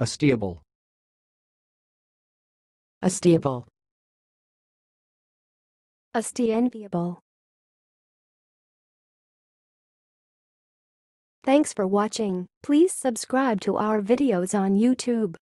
A stable. A stable. A enviable. Thanks for watching. Please subscribe to our videos on YouTube.